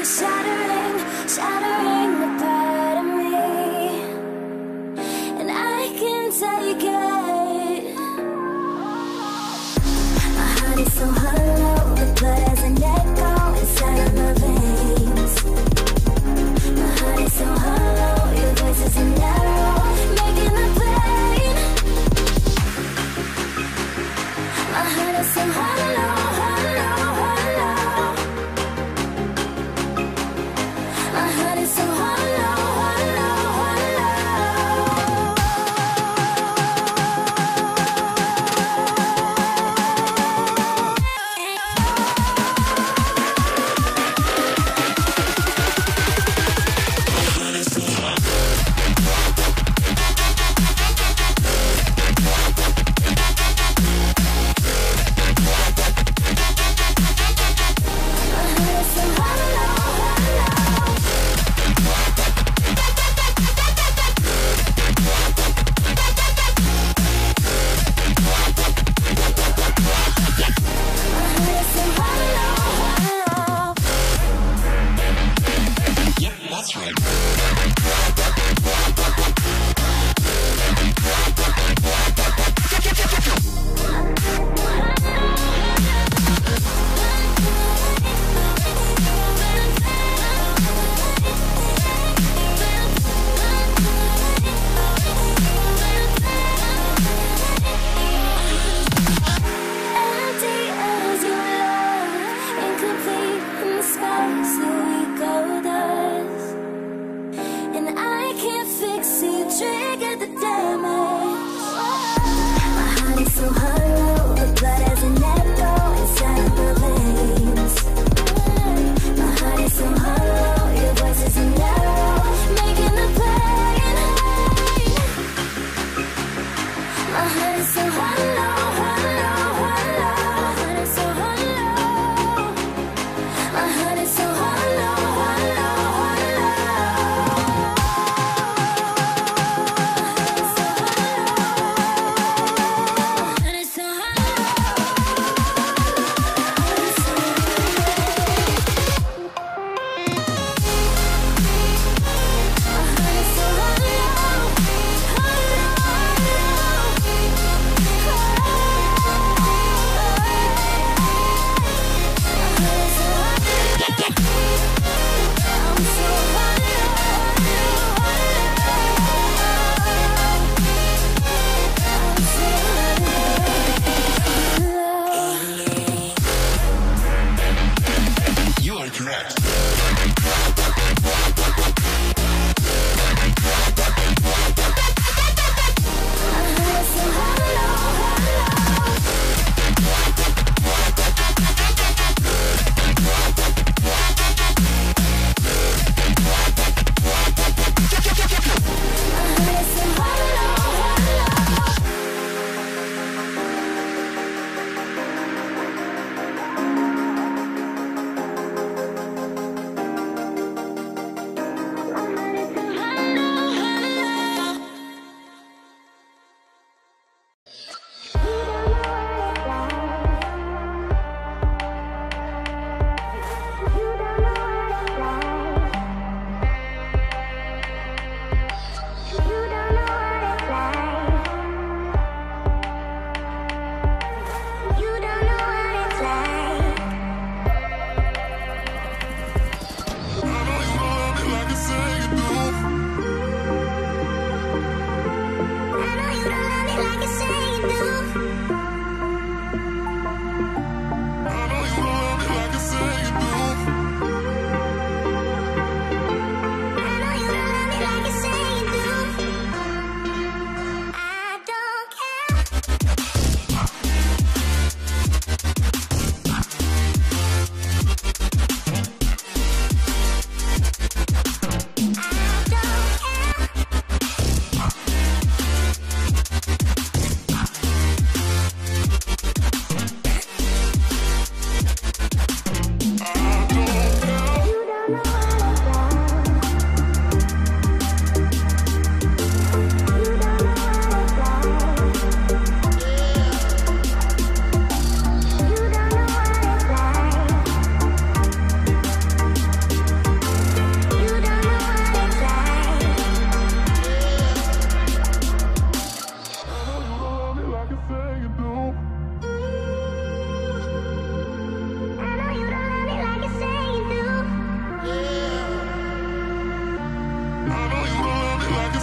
is damn Yeah.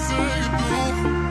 save me.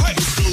Hey.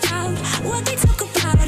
about, what they talk about.